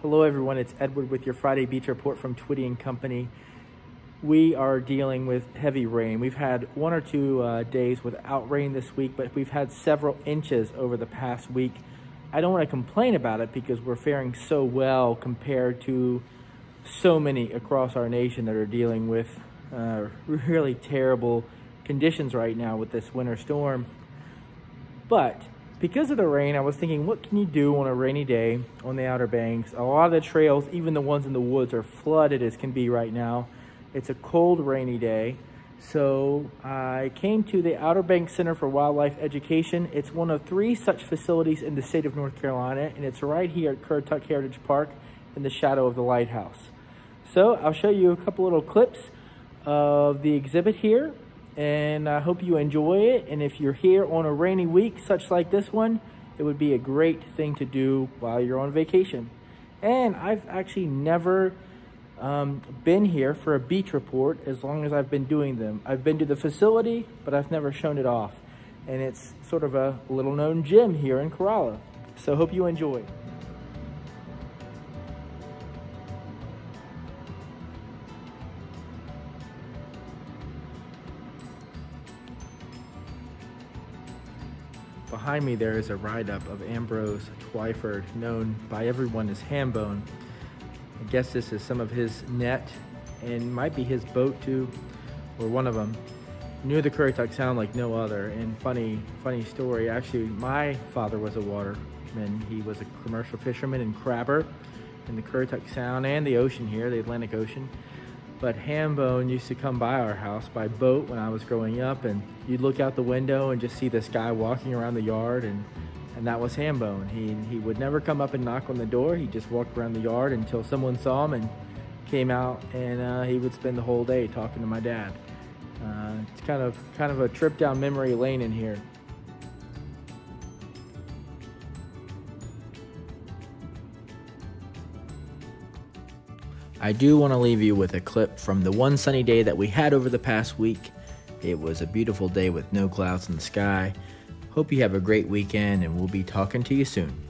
Hello everyone, it's Edward with your Friday Beach Report from Twiddy and Company. We are dealing with heavy rain. We've had one or two uh, days without rain this week, but we've had several inches over the past week. I don't want to complain about it because we're faring so well compared to so many across our nation that are dealing with uh, really terrible conditions right now with this winter storm. But because of the rain, I was thinking, what can you do on a rainy day on the Outer Banks? A lot of the trails, even the ones in the woods, are flooded as can be right now. It's a cold, rainy day. So I came to the Outer Banks Center for Wildlife Education. It's one of three such facilities in the state of North Carolina, and it's right here at Currituck Heritage Park in the shadow of the lighthouse. So I'll show you a couple little clips of the exhibit here and I hope you enjoy it. And if you're here on a rainy week, such like this one, it would be a great thing to do while you're on vacation. And I've actually never um, been here for a beach report as long as I've been doing them. I've been to the facility, but I've never shown it off. And it's sort of a little known gym here in Corolla. So hope you enjoy. Behind me there is a write-up of Ambrose Twyford, known by everyone as Hambone. I guess this is some of his net and might be his boat too, or one of them. Knew the Currituck Sound like no other. And funny, funny story. Actually, my father was a waterman. He was a commercial fisherman and crabber in the Currituck Sound and the ocean here, the Atlantic Ocean. But Hambone used to come by our house by boat when I was growing up, and you'd look out the window and just see this guy walking around the yard, and and that was Hambone. He he would never come up and knock on the door. He just walked around the yard until someone saw him and came out, and uh, he would spend the whole day talking to my dad. Uh, it's kind of kind of a trip down memory lane in here. I do want to leave you with a clip from the one sunny day that we had over the past week. It was a beautiful day with no clouds in the sky. Hope you have a great weekend, and we'll be talking to you soon.